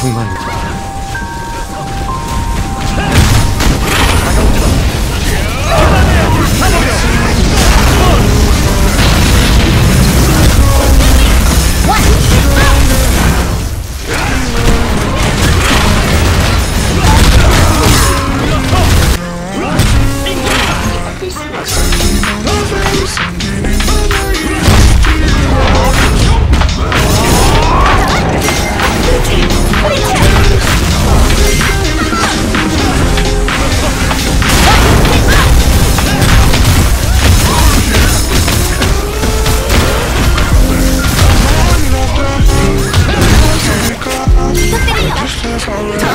정말 좋 sorrow.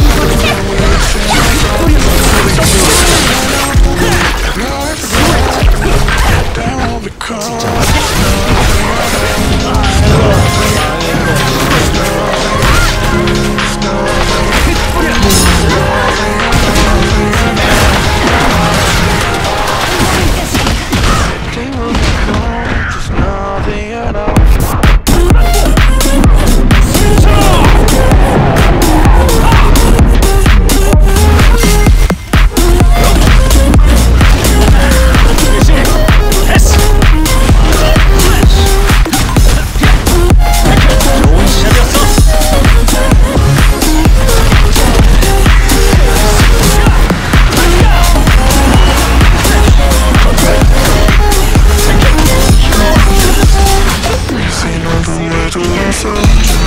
sou.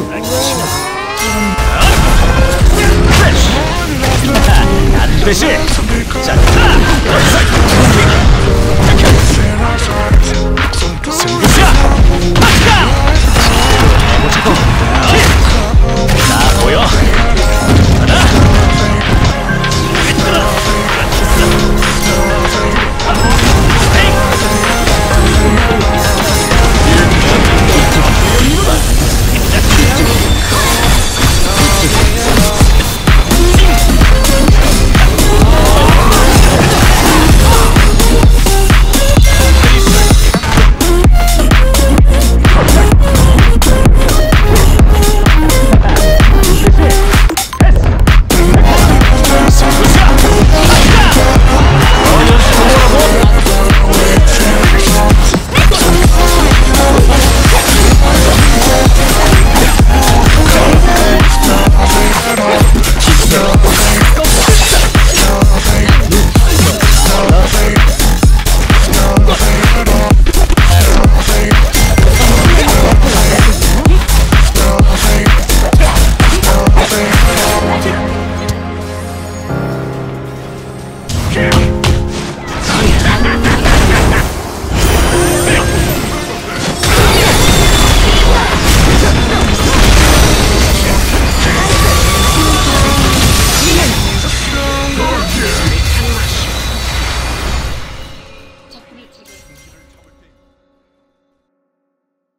반드시. 자,